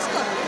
Francisco.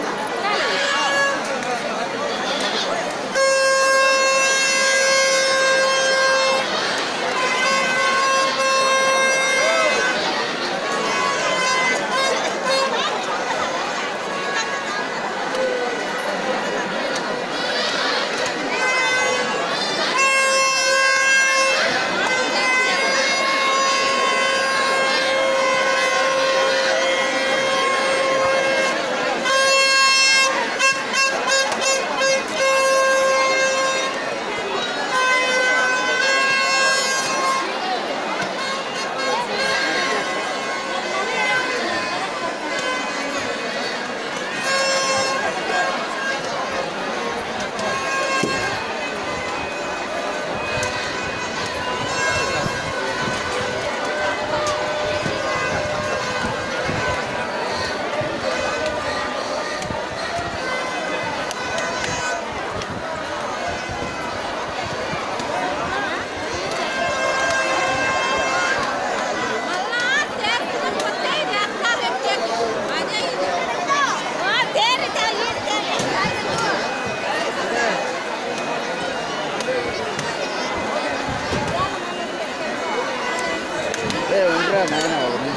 I'm not.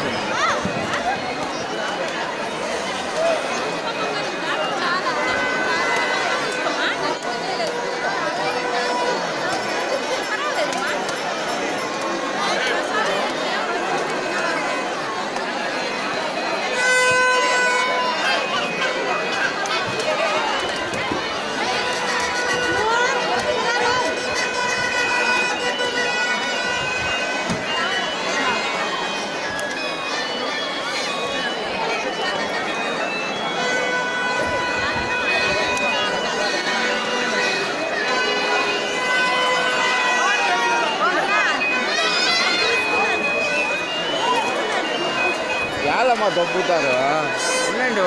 అమ్మ దొబ్బుతారు. ఉండండి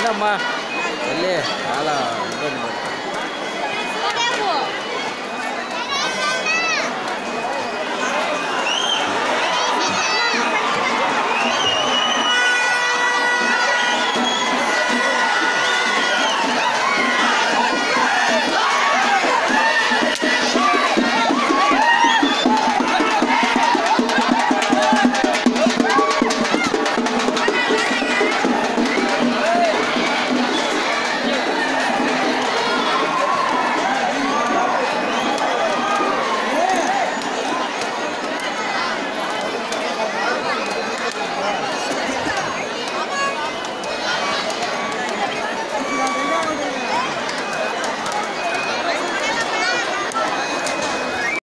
என்னம்மா? இல்லையே ஆளா